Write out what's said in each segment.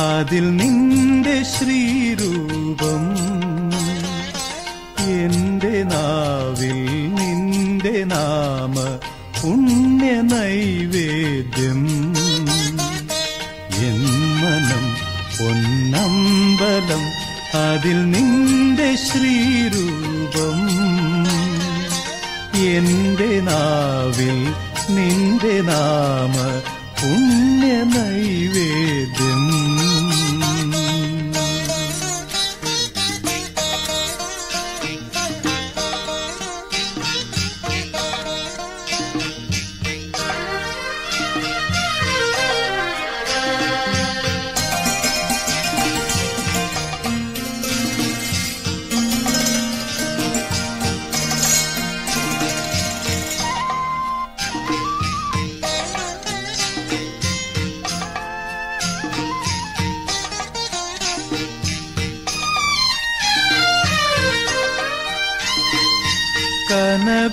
അതിൽ നിന്റെ ശ്രീരൂപം. എന്റെ നാവിൽ നിന്റെ നാമ പുണ്യ നൈവേദ്യം. മനം പൊന്നമ്പലം അതിൽ നിന്റെ ശ്രീരൂപം. എന്റെ നാവിൽ നിന്റെ നാമ പുണ്യ നൈവേദ്യം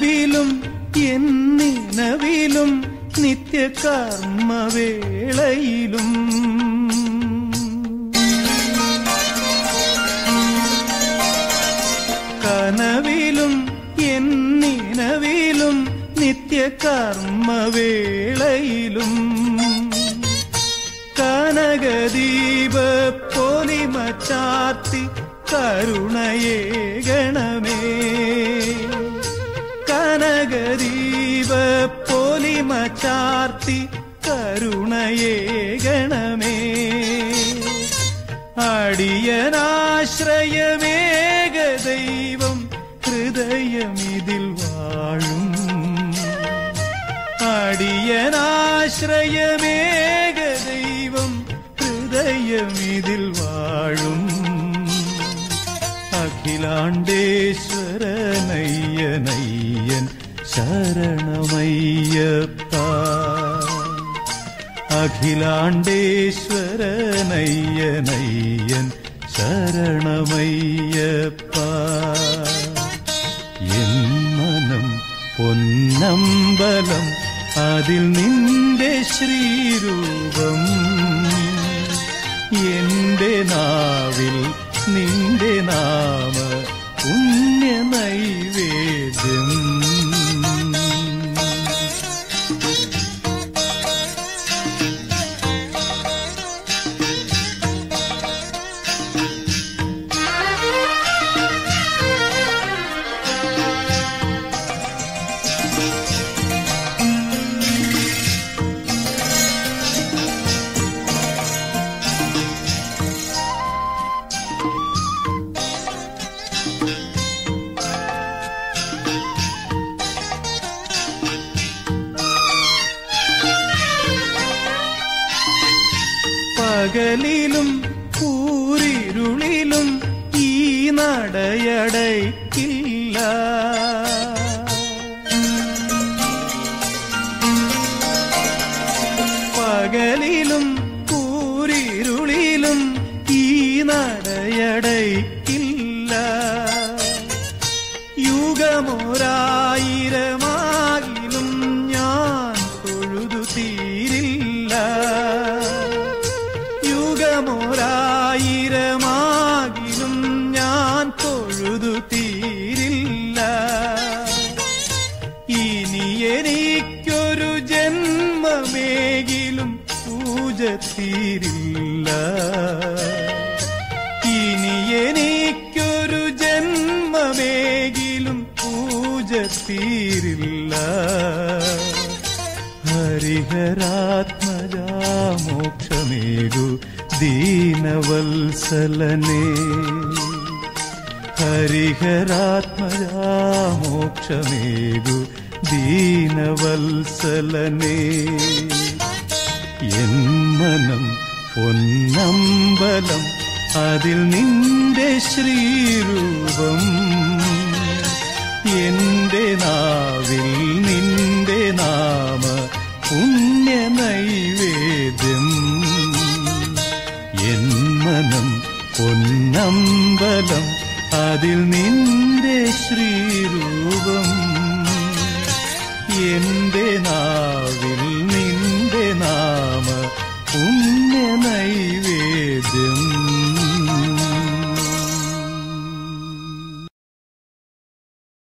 കനവിലും എന്നിനവിലും നിത്യകർമ്മവേളയിലും. കനവിലും എന്നിനവിലും നിത്യകർമ്മവേളയിലും. കനകദീപ പൊലിമ കരുണയേ ഗണമേ കനകദീപ പൊലിമ ചാർത്തി കരുണയേ ഗണമേ അടിയനാശ്രയമേക ദൈവം ഹൃദയമിതിൽ വാഴും അടിയനാശ്രയമേക ദൈവം ഹൃദയമിതിൽ വാഴും അഖിലാണ്ടേശ്വരനയ്യനയ്യൻ ശരണമയ്യപ്പ. അഖിലാണ്ടേശ്വരനയ്യനയ്യൻ ശരണമയ്യപ്പ. എൻ മനം പൊന്നമ്പലം അതിൽ നിന്റെ ശ്രീരൂപം. എന്റെ നാവിൽ നിന്റെ നാമ പകലിലും കൂരിരുളിലും ഈ നടയടയ്ക്കില്ല. പകലിലും യുഗമൊരായിരമാകിലും ഞാൻ തൊഴുതു തീരില്ല ഇനി എനിക്കൊരു ജന്മമേകിലും പൂജ തീരില്ല ഇനി എനിക്കൊരു ജന്മമേകിലും പൂജ തീരില്ല ഹരിഹരാത്മജാ മോക്ഷമേകു. ദീനവത്സലനേ ഹരിഹരാത്മജാ മോക്ഷമേകു ദീനവത്സലനേ. എന്മനം മനം പൊന്നമ്പലം അതിൽ നിന്റെ ശ്രീരൂപം മനം പൊന്നമ്പലം അതിൽ നിന്റെ ശ്രീരൂപം. എന്റെ നാവിൽ